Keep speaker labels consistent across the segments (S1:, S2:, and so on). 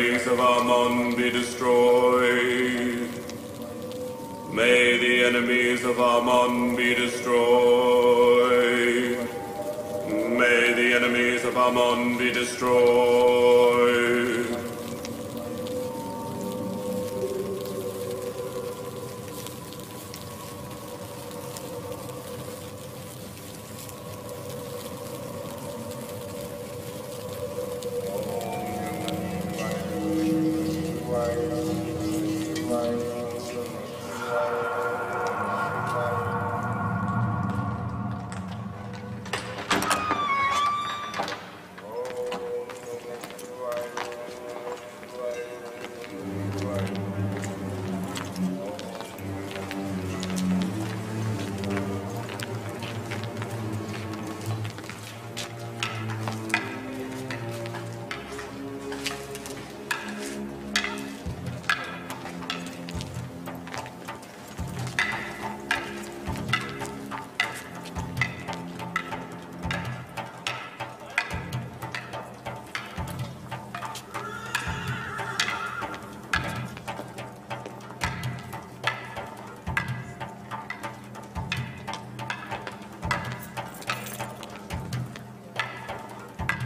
S1: enemies of Ammon be destroyed. May the enemies of Ammon be destroyed. May the enemies of Ammon be destroyed.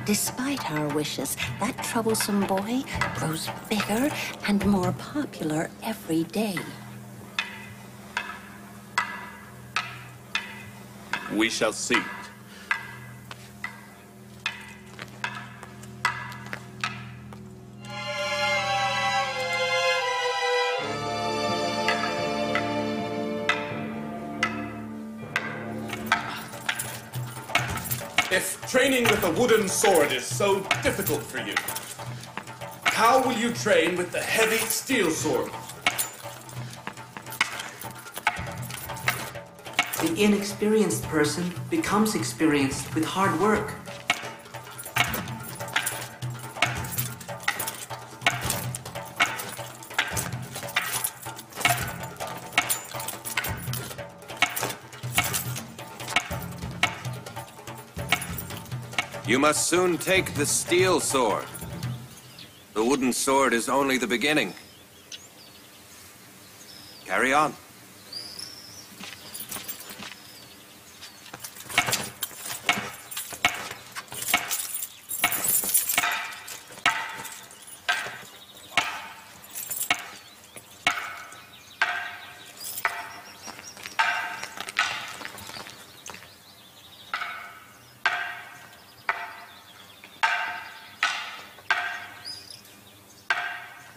S2: Despite our wishes, that troublesome boy grows bigger and more popular every day.
S1: We shall see. Wooden sword is so difficult for you, how will you train with the heavy steel sword?
S3: The inexperienced person becomes experienced with hard work.
S4: You must soon take the steel sword. The wooden sword is only the beginning. Carry on.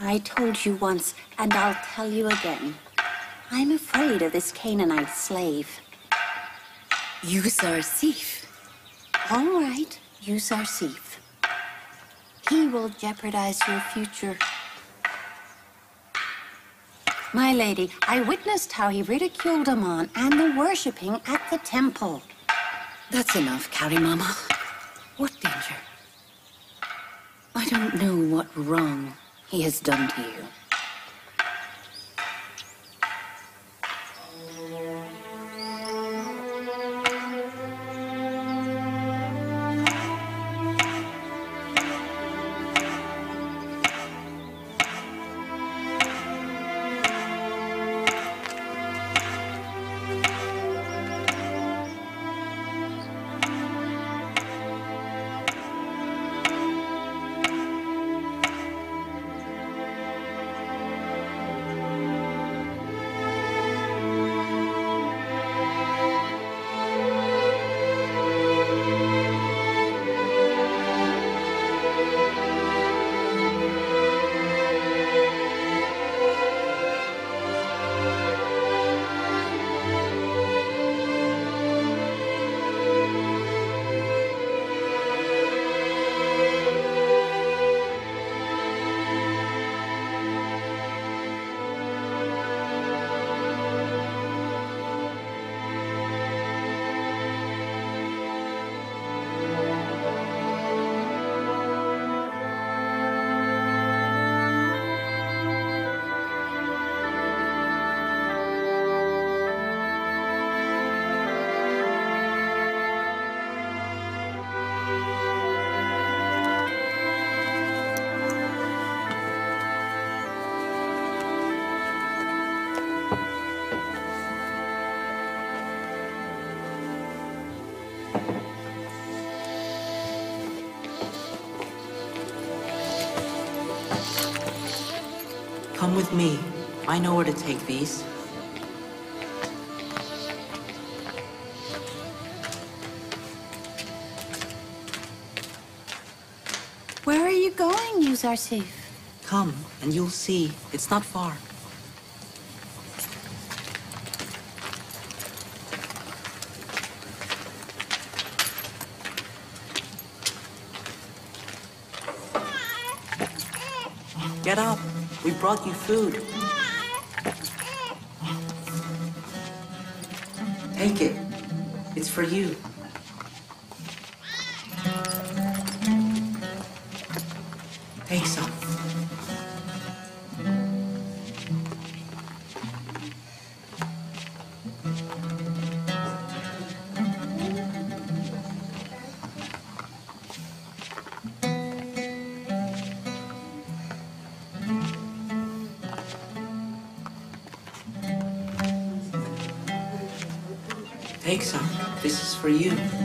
S2: I told you once, and I'll tell you again. I'm afraid of this Canaanite slave. Yuzarsif. All right, Yuzarsif. He will jeopardize your future. My lady, I witnessed how he ridiculed Amon and the worshipping at the temple. That's enough, Karimama. What danger? I don't know what wrong he has done to you.
S3: With me. I know where to take these.
S2: Where are you going, Yuzarsif?
S3: Come, and you'll see. It's not far. Get up. We brought you food. Take it. It's for you. For you.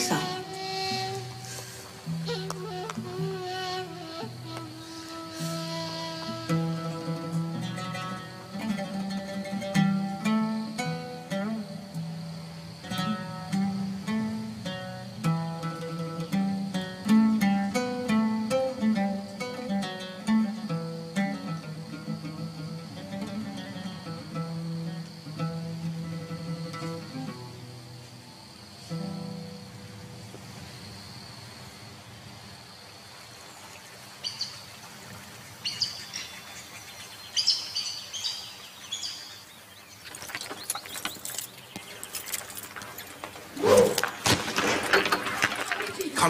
S2: Take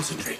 S1: Concentrate.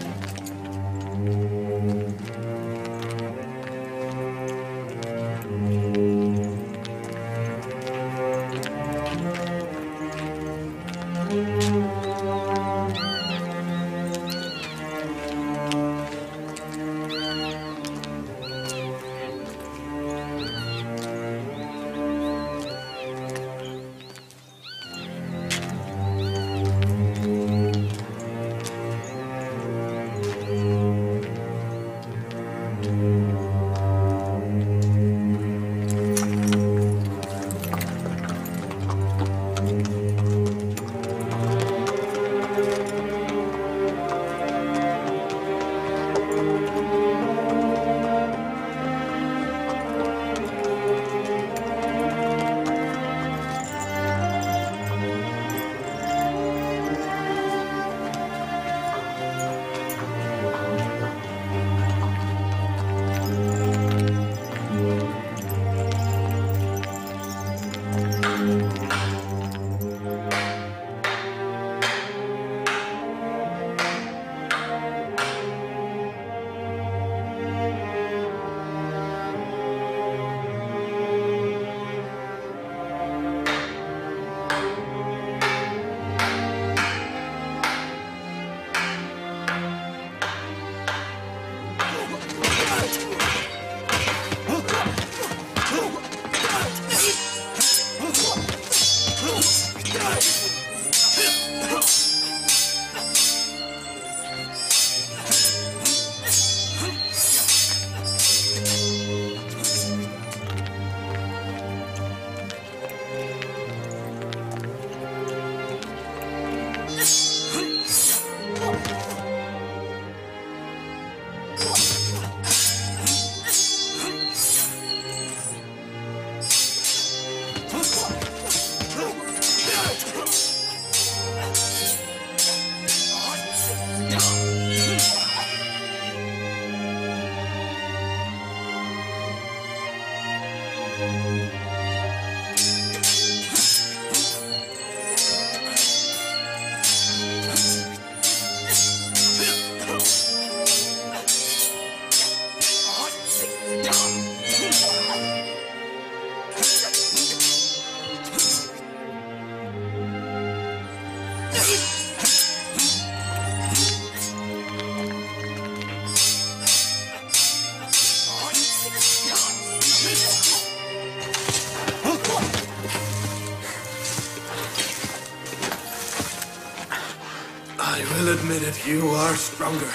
S5: will admit it, you are stronger.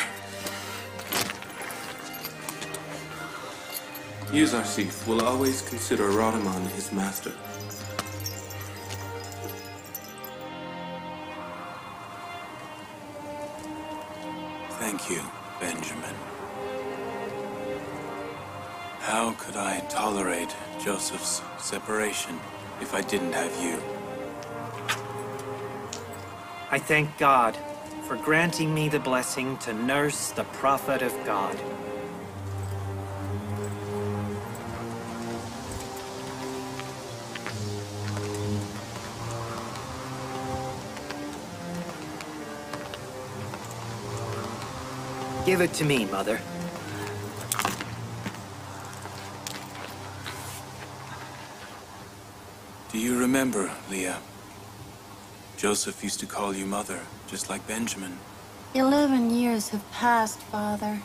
S6: Yuzarsif will always consider Radaman his master. Thank you, Benjamin. How could I tolerate Joseph's separation if I didn't have you?
S7: I thank God for granting me the blessing to nurse the prophet of God. Give it to me, Mother.
S6: Do you remember, Leah? Joseph used to call you Mother, just like Benjamin.
S2: Eleven years have passed, Father.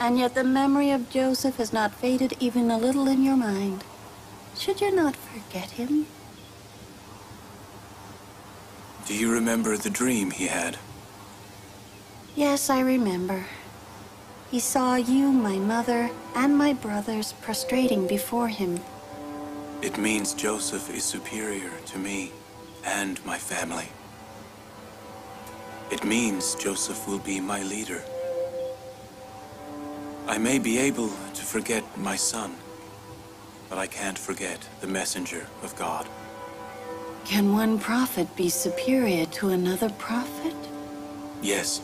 S2: And yet the memory of Joseph has not faded even a little in your mind. Should you not forget him?
S6: Do you remember the dream he had?
S2: Yes, I remember. He saw you, my mother, and my brothers prostrating before him.
S6: It means Joseph is superior to me and my family. It means Joseph will be my leader. I may be able to forget my son, but I can't forget the messenger of God.
S2: Can one prophet be superior to another prophet?
S6: Yes,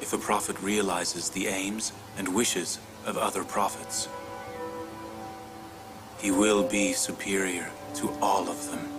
S6: if a prophet realizes the aims and wishes of other prophets. He will be superior to all of them.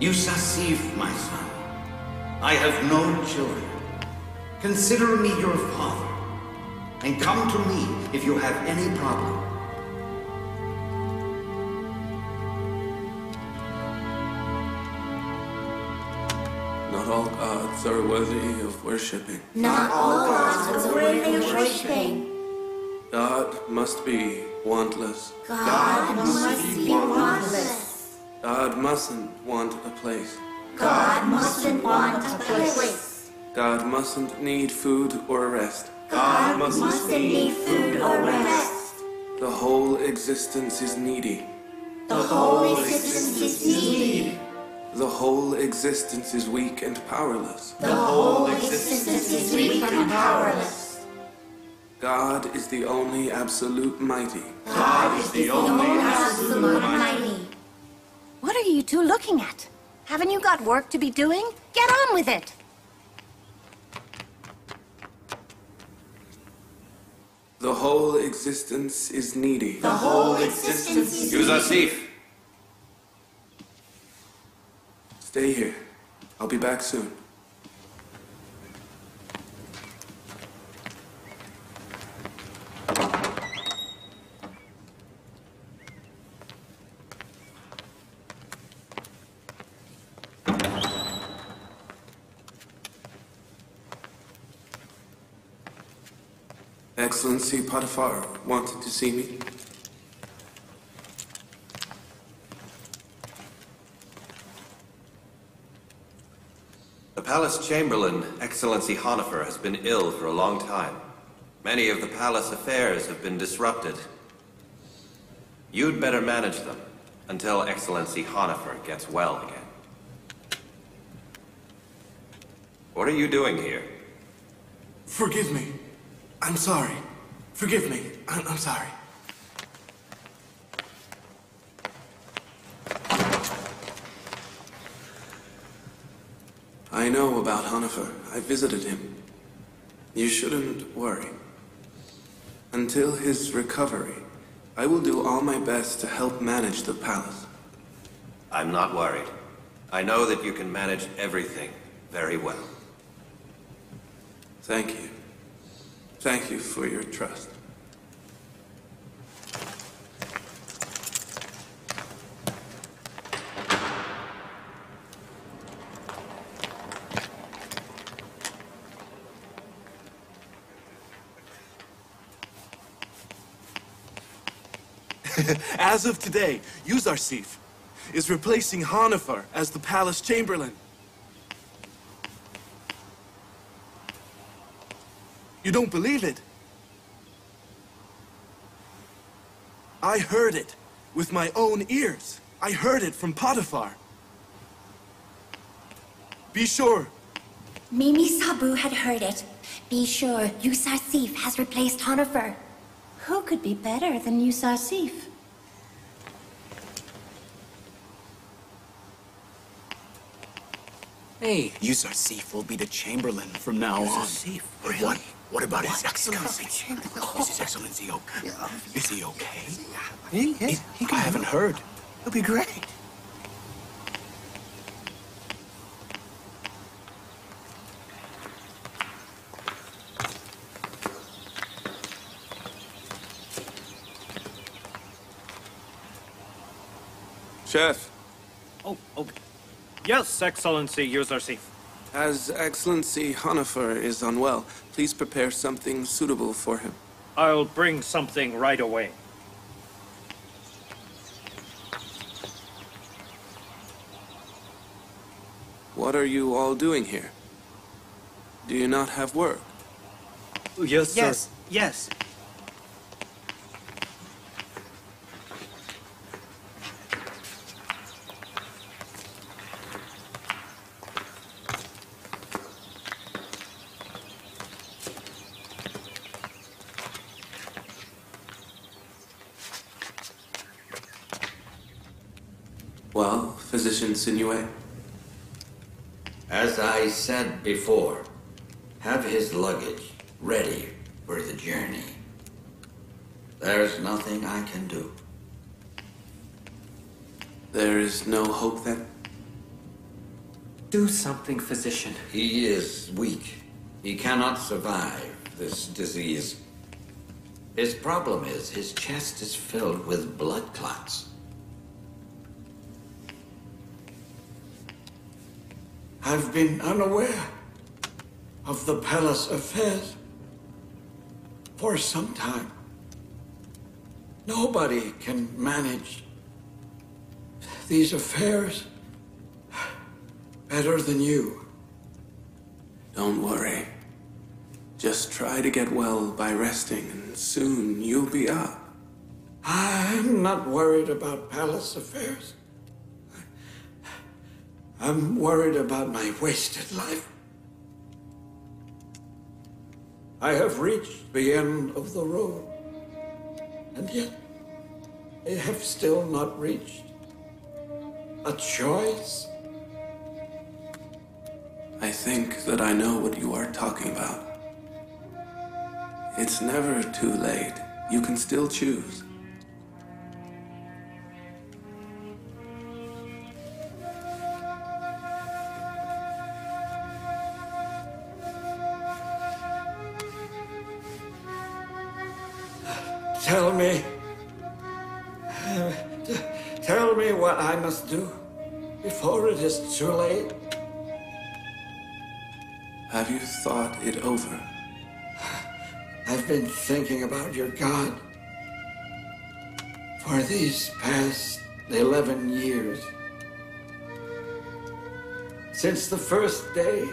S8: Yuzarsif, my son. I have no children. Consider me your father, and come to me if you have any problem.
S6: Not all gods are worthy of worshipping.
S9: Not all gods are worthy of worshiping.
S6: God must be wantless.
S9: God must be wantless.
S6: God mustn't want a place.
S9: God mustn't want a place.
S6: God mustn't need food or rest.
S9: God mustn't need food or rest.
S6: The whole existence is needy.
S9: The whole existence is needy.
S6: The whole existence is weak and powerless.
S9: The whole existence is weak and powerless.
S6: God is the only absolute mighty.
S9: God is the only absolute mighty.
S2: What are you two looking at? Haven't you got work to be doing? Get on with it!
S6: The whole existence is needy.
S9: The whole existence is
S4: Yuzarsif!
S6: Stay here. I'll be back soon. Excellency Potiphar wanted to see me.
S4: The palace chamberlain, Excellency Honifer, has been ill for a long time. Many of the palace affairs have been disrupted. You'd better manage them until Excellency Honifer gets well again. What are you doing here?
S6: Forgive me. I'm sorry. Forgive me. I'm, I'm sorry.
S10: I know about Honifer. I visited him. You shouldn't worry. Until his recovery, I will do all my best to help manage the palace.
S4: I'm not worried. I know that you can manage everything very well.
S10: Thank you. Thank you for your trust.
S5: As of today, Yuzarsif is replacing Honifer as the palace chamberlain. You don't believe it? I heard it with my own ears. I heard it from Potiphar. Be sure.
S9: Mimi Sabu had heard it. Be sure Yuzarsif has replaced Honifer.
S2: Who could be better than you, Yuzarsif?
S6: Hey. Yuzarsif will be the Chamberlain from now on.
S11: Sif, really?
S6: What, what about His Excellency?
S11: Chamberlain.
S6: Is His Excellency okay? Is he okay?
S11: He, he, he
S6: I haven't heard.
S11: He'll be great.
S10: Chef,
S7: Oh, oh. Yes, Excellency Yuzarsif.
S10: as Excellency Honifer is unwell, please prepare something suitable for him.
S7: I'll bring something right away.
S10: What are you all doing here? Do you not have work?
S7: Yes, sir.
S11: Yes, yes.
S10: Well, Physician
S8: As I said before, have his luggage ready for the journey. There's nothing I can do.
S10: there is no hope then?
S3: Do something, physician.
S8: He is weak. He cannot survive this disease. His problem is his chest is filled with blood clots. I've been unaware of the palace affairs for some time. Nobody can manage these affairs better than you.
S10: Don't worry. Just try to get well by resting, and soon you'll be up.
S8: I'm not worried about palace affairs. I'm worried about my wasted life. I have reached the end of the road, and yet I have still not reached a choice.
S10: I think that I know what you are talking about. It's never too late. You can still choose. Thought it over?
S8: I've been thinking about your God for these past 11 years. Since the first day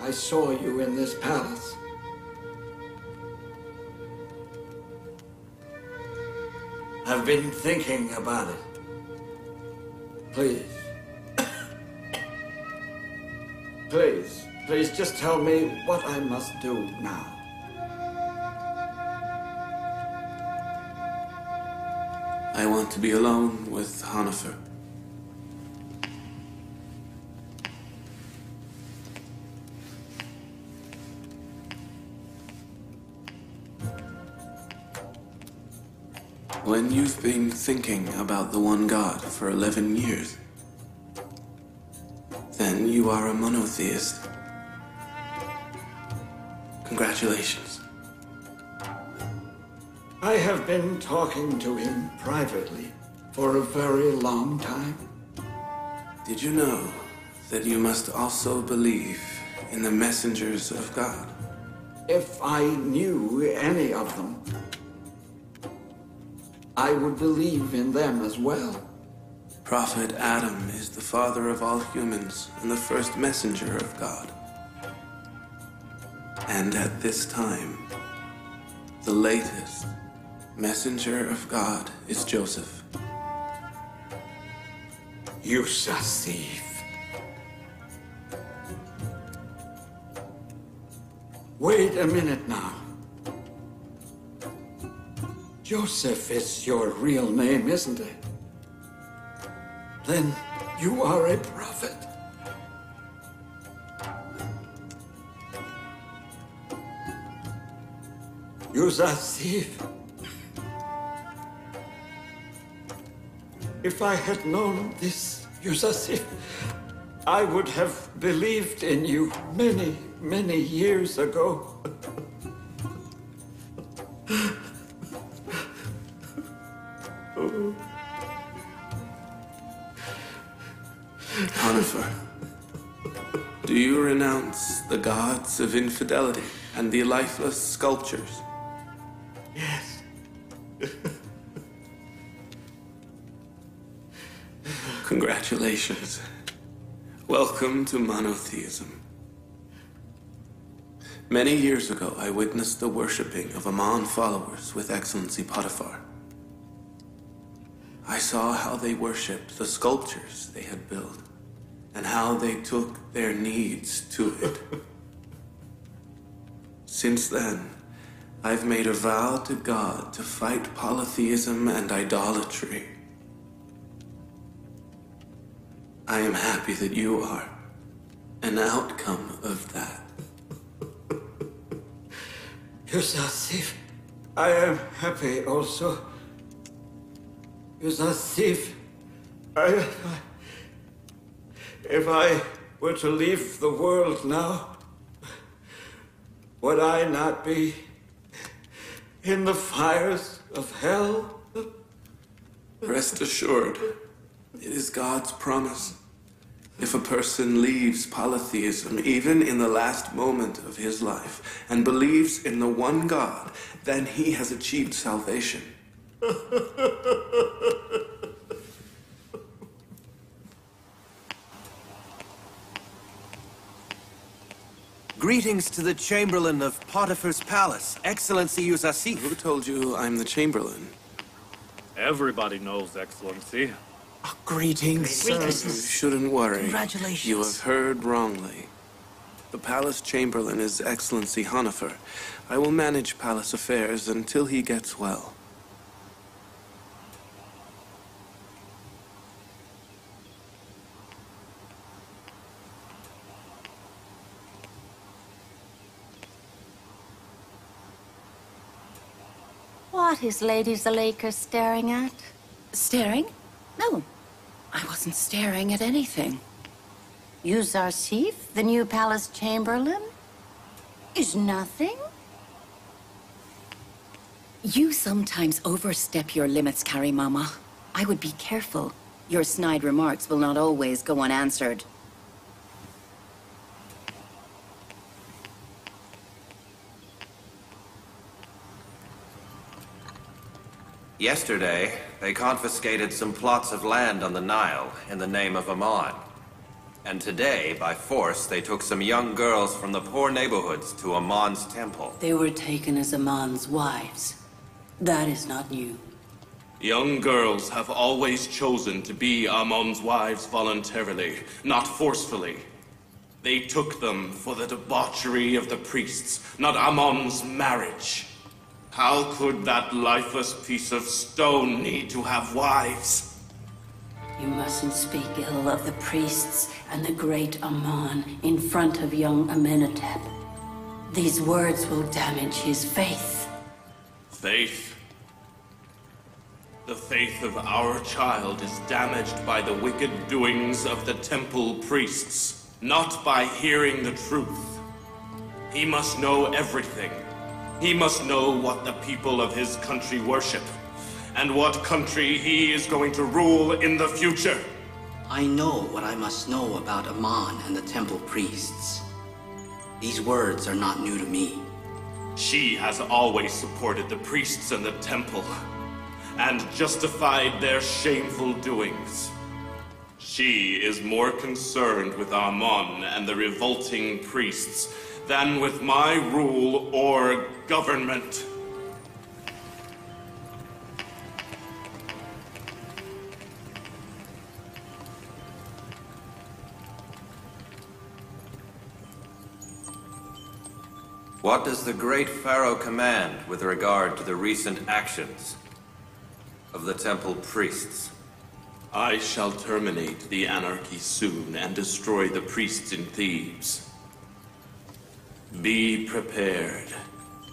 S8: I saw you in this palace. I've been thinking about it. Please. Please just tell me what I must do now.
S10: I want to be alone with Honifer. When you've been thinking about the one God for 11 years, then you are a monotheist. Congratulations.
S8: I have been talking to him privately for a very long time.
S10: Did you know that you must also believe in the messengers of God?
S8: If I knew any of them, I would believe in them as well.
S10: Prophet Adam is the father of all humans and the first messenger of God. And at this time, the latest messenger of God is Joseph.
S8: Yuzarsif. Wait a minute now. Joseph is your real name, isn't it? Then you are a prophet. Yuzarsif. If I had known this, Yuzarsif, I would have believed in you many, many years ago.
S10: Honifer, do you renounce the gods of infidelity and the lifeless sculptures? Congratulations. Welcome to monotheism. Many years ago, I witnessed the worshipping of Amon followers with Excellency Potiphar. I saw how they worshipped the sculptures they had built and how they took their needs to it. Since then, I've made a vow to God to fight polytheism and idolatry. I am happy that you are an outcome of that.
S8: Yuzarsif, I am happy also. Yuzarsif, I, if I were to leave the world now, would I not be in the fires of hell?
S10: Rest assured, it is God's promise. If a person leaves polytheism, even in the last moment of his life, and believes in the one God, then he has achieved salvation.
S4: Greetings to the Chamberlain of Potiphar's Palace, Excellency Yuzarsif.
S10: Who told you I'm the Chamberlain?
S12: Everybody knows, Excellency.
S11: Oh, greetings. sir.
S10: You shouldn't worry.
S11: Congratulations.
S10: You have heard wrongly. The Palace Chamberlain is Excellency Honifer. I will manage palace affairs until he gets well.
S2: What is Lady Zuleika staring at?
S13: Staring? No, I wasn't staring at anything.
S2: Yuzarsif, the new palace chamberlain? Is nothing?
S13: You sometimes overstep your limits, Karimama. I would be careful. Your snide remarks will not always go unanswered.
S4: Yesterday, they confiscated some plots of land on the Nile in the name of Amon. And today, by force, they took some young girls from the poor neighborhoods to Amon's temple.
S14: They were taken as Amon's wives. That is not new.
S1: Young girls have always chosen to be Amon's wives voluntarily, not forcefully. They took them for the debauchery of the priests, not Amon's marriage. How could that lifeless piece of stone need to have wives?
S14: You mustn't speak ill of the priests and the great Amon in front of young Amenhotep. These words will damage his faith.
S1: Faith. The faith of our child is damaged by the wicked doings of the temple priests, not by hearing the truth. He must know everything. He must know what the people of his country worship, and what country he is going to rule in the future.
S3: I know what I must know about Amon and the temple priests. These words are not new to me.
S1: She has always supported the priests and the temple, and justified their shameful doings. She is more concerned with Amon and the revolting priests than with my rule or government.
S4: What does the great Pharaoh command with regard to the recent actions of the temple priests?
S1: I shall terminate the anarchy soon and destroy the priests in Thebes. Be prepared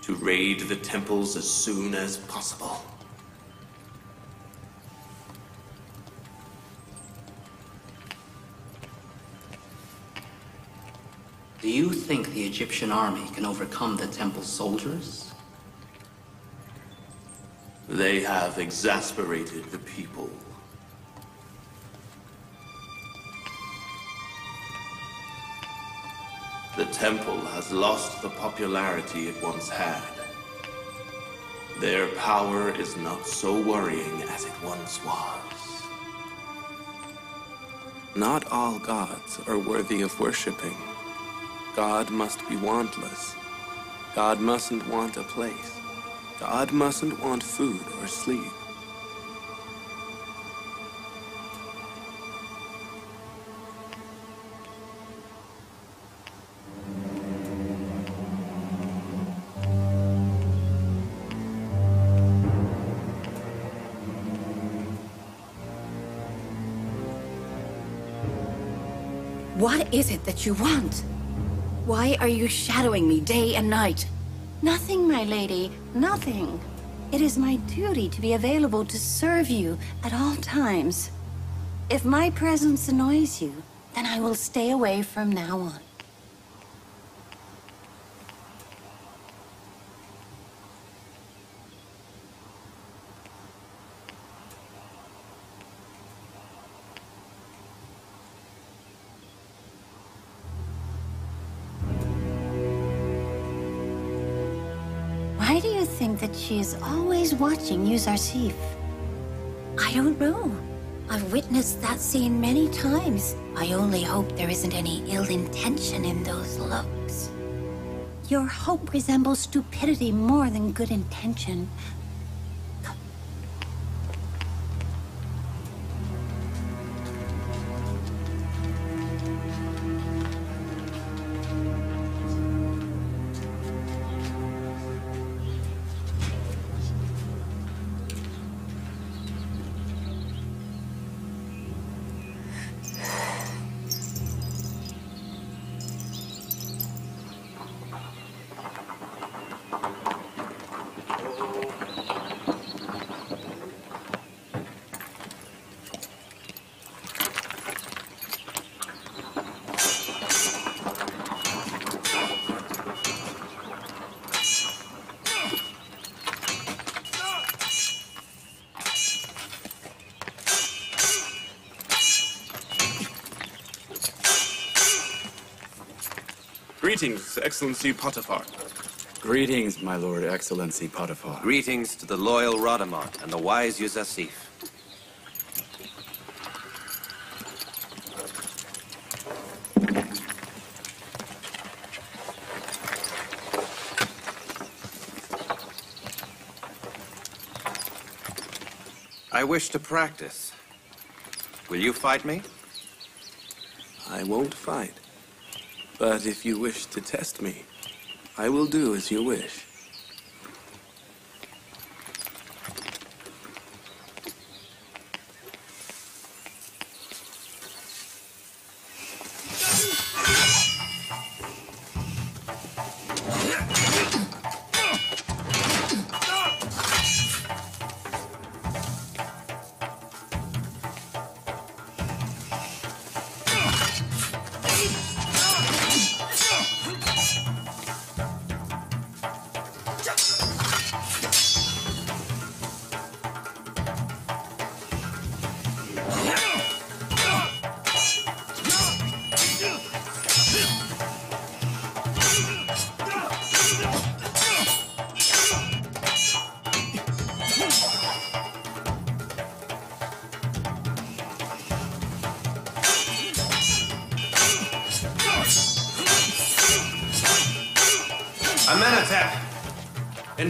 S1: to raid the temples as soon as possible.
S3: Do you think the Egyptian army can overcome the temple soldiers?
S1: They have exasperated the people. Temple has lost the popularity it once had. Their power is not so worrying as it once was.
S10: Not all gods are worthy of worshipping. God must be wantless. God mustn't want a place. God mustn't want food or sleep.
S13: What is it that you want? Why are you shadowing me day and night?
S2: Nothing, my lady, nothing. It is my duty to be available to serve you at all times. If my presence annoys you, then I will stay away from now on. She is always watching you, Zarsif?
S9: I don't know. I've witnessed that scene many times. I only hope there isn't any ill intention in those looks.
S2: Your hope resembles stupidity more than good intention.
S5: Greetings, Excellency Potiphar.
S6: Greetings, my lord, Excellency Potiphar.
S4: Greetings to the loyal Radamant and the wise Yuzarsif. I wish to practice. Will you fight me?
S10: I won't fight. But if you wish to test me, I will do as you wish.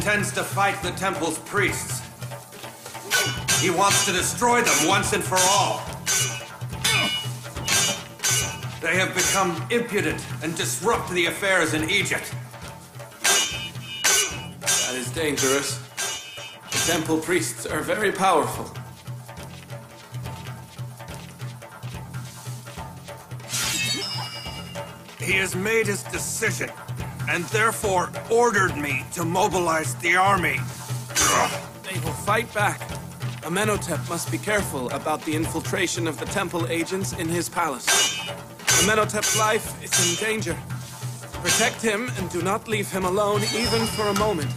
S4: Intends to fight the temple's priests. He wants to destroy them once and for all. They have become impudent and disrupt the affairs in Egypt.
S10: That is dangerous. The temple priests are very powerful.
S4: He has made his decision, and therefore ordered me to mobilize the army.
S10: They will fight back. Amenhotep must be careful about the infiltration of the temple agents in his palace. Amenhotep's life is in danger. Protect him and do not leave him alone even for a moment.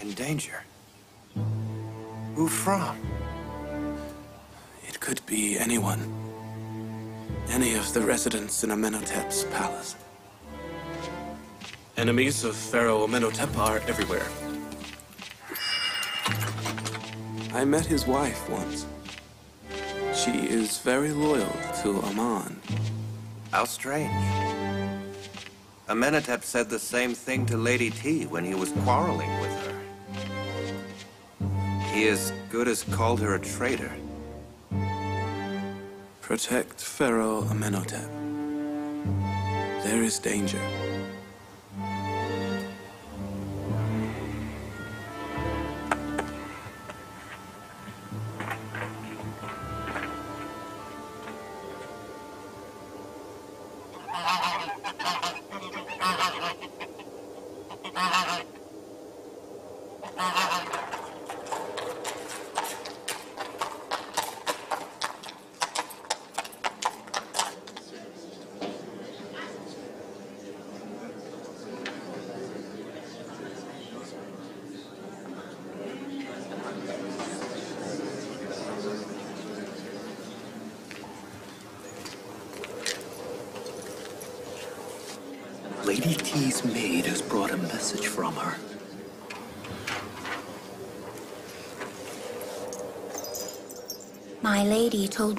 S4: In danger? Who from?
S10: It could be anyone. Any of the residents in Amenhotep's palace. Enemies of Pharaoh Amenhotep are everywhere. I met his wife once. She is very loyal to Amun.
S4: How strange. Amenhotep said the same thing to Lady T when he was quarreling with her. He as good as called her a traitor.
S10: Protect Pharaoh Amenhotep. There is danger.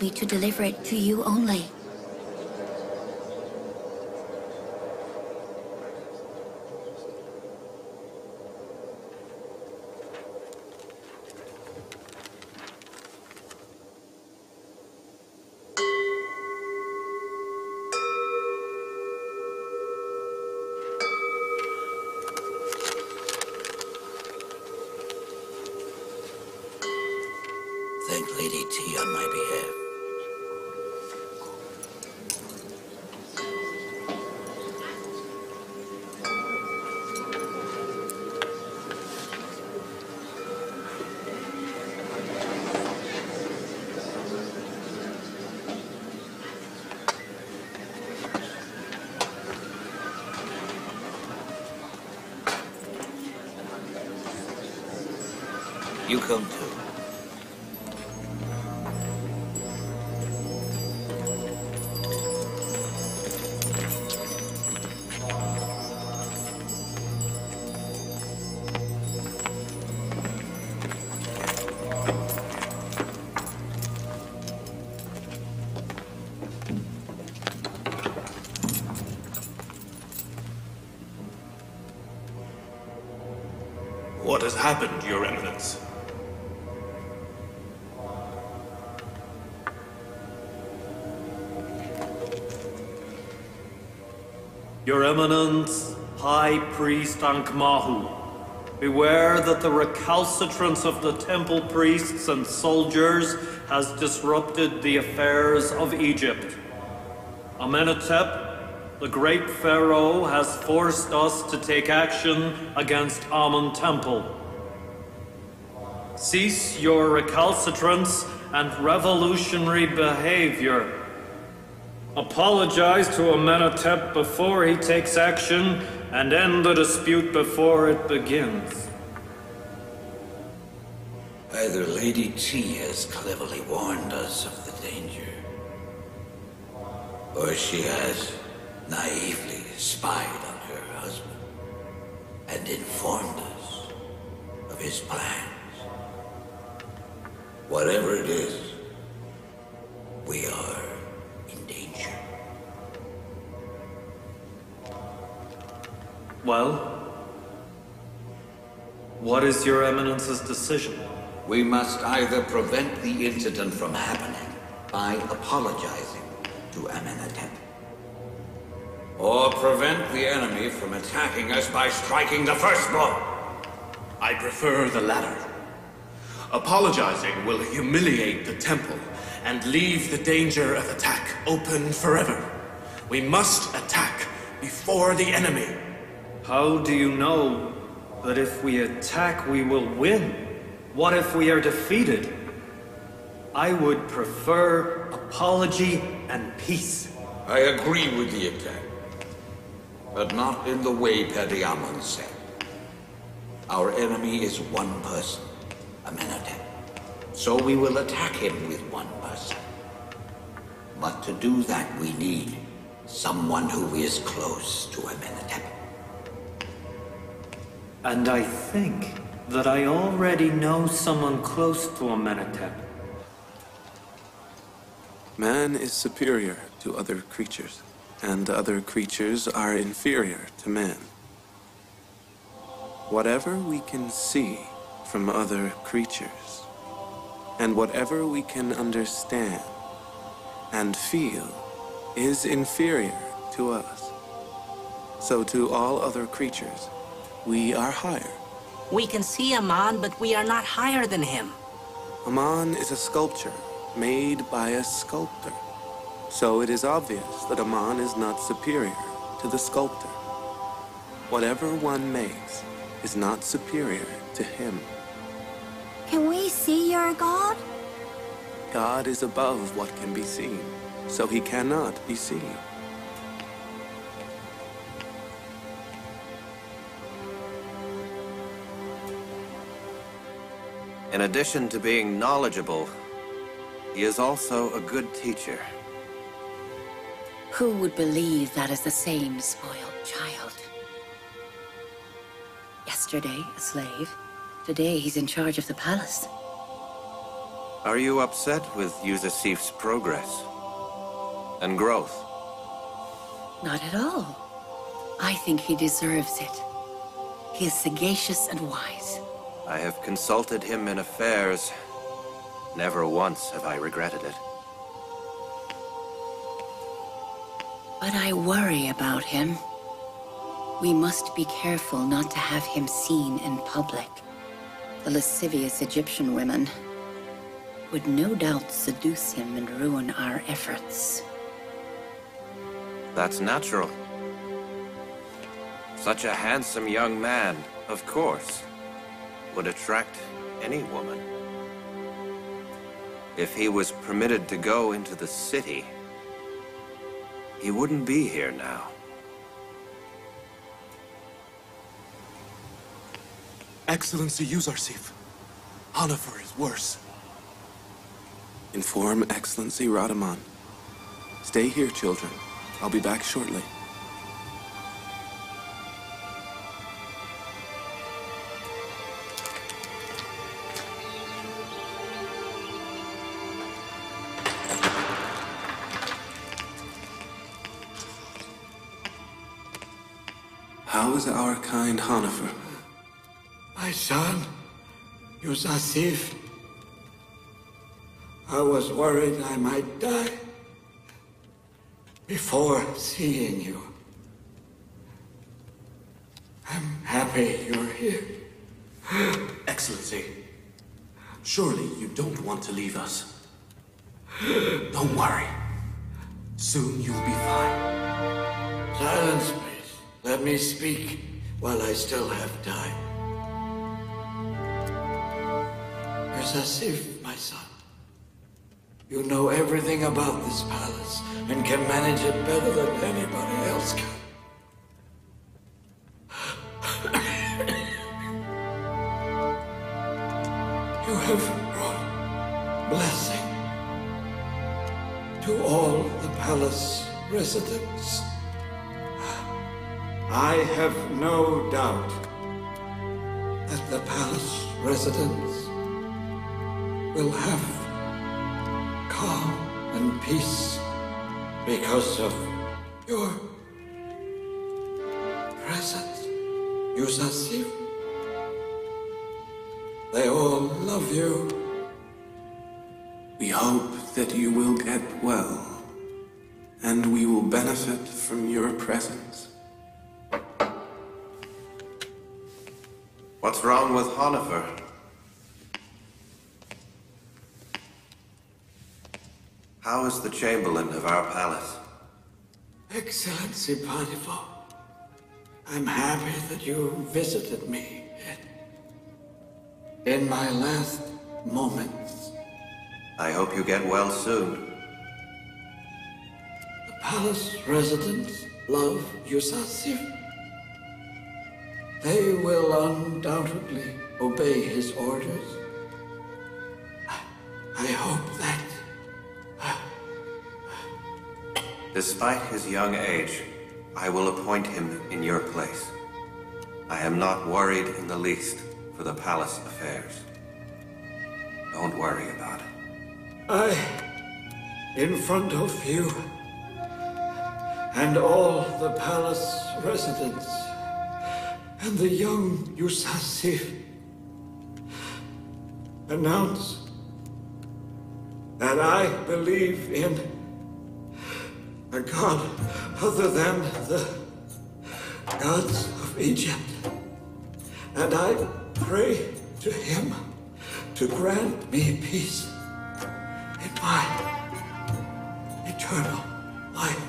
S9: To deliver it to you only.
S1: Your Eminence,
S12: High Priest Ankmahu, beware that the recalcitrance of the temple priests and soldiers has disrupted the affairs of Egypt. Amenhotep, the great pharaoh, has forced us to take action against Amun Temple. Cease your recalcitrance and revolutionary behavior. Apologize to Amenhotep before he takes action and end the dispute before it begins.
S8: Either Lady T has cleverly warned us of the danger, or she has naively spied on her husband and informed us of his plans. Whatever it is, we are.
S12: Well? What is your eminence's decision?
S8: We must either prevent the incident from happening by apologizing to Amenhotep, or prevent the enemy from attacking us by striking the first blow.
S1: I prefer the latter. Apologizing will humiliate the temple and leave the danger of attack open forever. We must attack before the enemy.
S12: How do you know that if we attack, we will win? What if we are defeated? I would prefer apology and peace.
S8: I agree with the attack, but not in the way Periamun said. Our enemy is one person, Amenhotep. So we will attack him with one person. But to do that, we need someone who is close to Amenhotep.
S12: And I think that I already know someone close to Amenhotep.
S10: Man is superior to other creatures, and other creatures are inferior to man. Whatever we can see from other creatures, and whatever we can understand and feel is inferior to us. So to all other creatures, we are higher.
S15: We can see Amon, but we are not higher than him.
S10: Amon is a sculpture made by a sculptor. So it is obvious that Amon is not superior to the sculptor. Whatever one makes is not superior to him.
S9: Can we see your god?
S10: God is above what can be seen, so he cannot be seen.
S4: In addition to being knowledgeable, he is also a good teacher.
S13: Who would believe that is the same spoiled child? Yesterday, a slave. Today, he's in charge of the palace.
S4: Are you upset with Yuzarsif's progress and growth?
S13: Not at all. I think he deserves it. He is sagacious and wise.
S4: I have consulted him in affairs. Never once have I regretted it.
S13: But I worry about him. We must be careful not to have him seen in public. The lascivious Egyptian women would no doubt seduce him and ruin our efforts.
S4: That's natural. Such a handsome young man, of course, would attract any woman. If he was permitted to go into the city, he wouldn't be here now.
S5: Excellency Yuzarsif, Honifer is worse.
S10: Inform Excellency Radaman. Stay here, children. I'll be back shortly.
S8: Yuzarsif. I was worried I might die before seeing you. I'm happy you're here.
S5: Excellency, surely you don't want to leave us. Don't worry. Soon you'll be fine.
S8: Silence, please. Let me speak while I still have time. Yuzarsif, my son. You know everything about this palace and can manage it better than anybody else can. you have brought blessing to all the palace residents. I have no doubt that the palace residents will have calm and peace because of your presence. You Yuzarsif. They all love you.
S10: We hope that you will get well, and we will benefit from your presence.
S4: What's wrong with Honifer? How is the Chamberlain of our palace?
S8: Excellency Parnival, I'm happy that you visited me in my last moments.
S4: I hope you get well soon.
S8: The palace residents love Yuzarsif. They will undoubtedly obey his orders. I hope that
S4: Despite his young age, I will appoint him in your place. I am not worried in the least for the palace affairs. Don't worry about it.
S8: I, in front of you, and all the palace residents, and the young Yuzarsif, announce that I believe in a god other than the gods of Egypt. And I pray to him to grant me peace in my eternal life.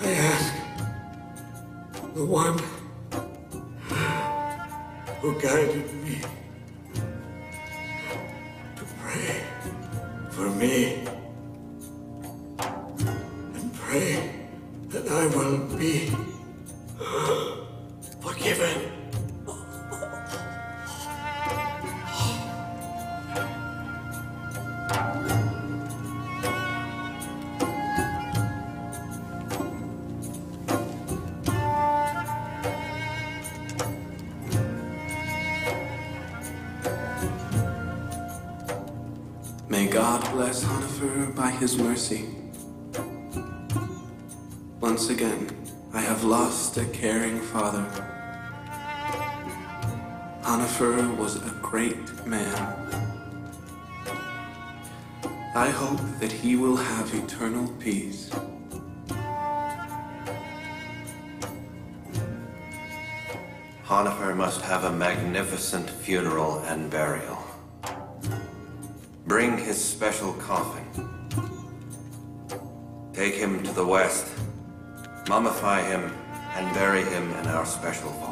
S8: I ask the one who guided me
S10: I hope that he will have eternal peace.
S4: Honifer must have a magnificent funeral and burial. Bring his special coffin. Take him to the west, mummify him, and bury him in our special vault.